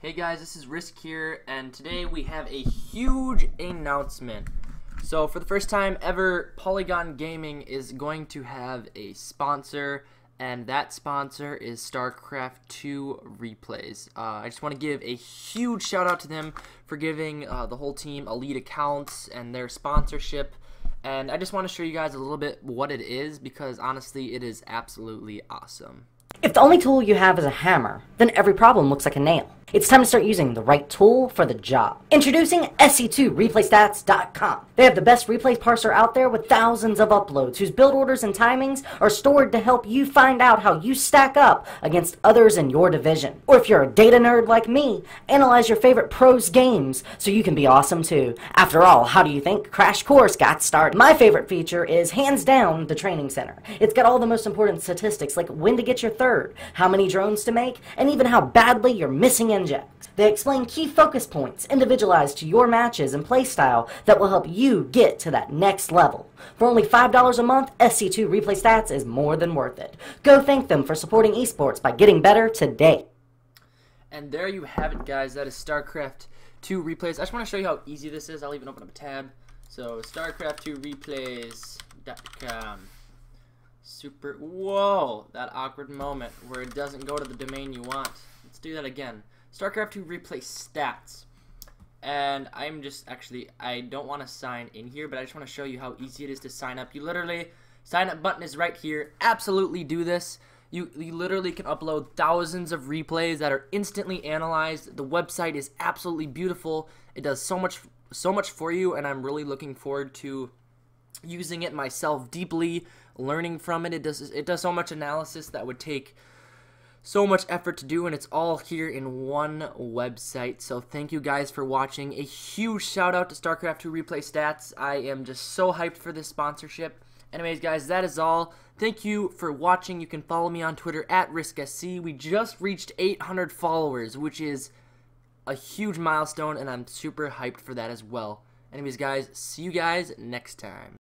Hey guys, this is Risk here, and today we have a huge announcement. So, for the first time ever, Polygon Gaming is going to have a sponsor, and that sponsor is StarCraft 2 Replays. Uh, I just want to give a huge shout out to them for giving uh, the whole team elite accounts and their sponsorship. And I just want to show you guys a little bit what it is because honestly, it is absolutely awesome. If the only tool you have is a hammer, then every problem looks like a nail. It's time to start using the right tool for the job. Introducing SC2ReplayStats.com. They have the best replay parser out there with thousands of uploads whose build orders and timings are stored to help you find out how you stack up against others in your division. Or if you're a data nerd like me, analyze your favorite pros games so you can be awesome too. After all, how do you think Crash Course got started? My favorite feature is hands down the training center. It's got all the most important statistics like when to get your third, how many drones to make, and even how badly you're missing They explain key focus points individualized to your matches and playstyle that will help you get to that next level. For only $5 a month, SC2 Replay Stats is more than worth it. Go thank them for supporting esports by getting better today. And there you have it, guys. That is StarCraft 2 Replays. I just want to show you how easy this is. I'll even open up a tab. So, StarCraft 2 Replays.com. Super. Whoa! That awkward moment where it doesn't go to the domain you want. Let's do that again. StarCraft 2 replay stats. And I'm just actually, I don't want to sign in here, but I just want to show you how easy it is to sign up. You literally, sign up button is right here. Absolutely do this. You, you literally can upload thousands of replays that are instantly analyzed. The website is absolutely beautiful. It does so much so much for you and I'm really looking forward to using it myself deeply, learning from it. It does it does so much analysis that would take so much effort to do and it's all here in one website. So thank you guys for watching. A huge shout out to starcraft 2 replay stats. I am just so hyped for this sponsorship. Anyways guys that is all. Thank you for watching. You can follow me on twitter at risksc. We just reached 800 followers which is a huge milestone and i'm super hyped for that as well. Anyways guys see you guys next time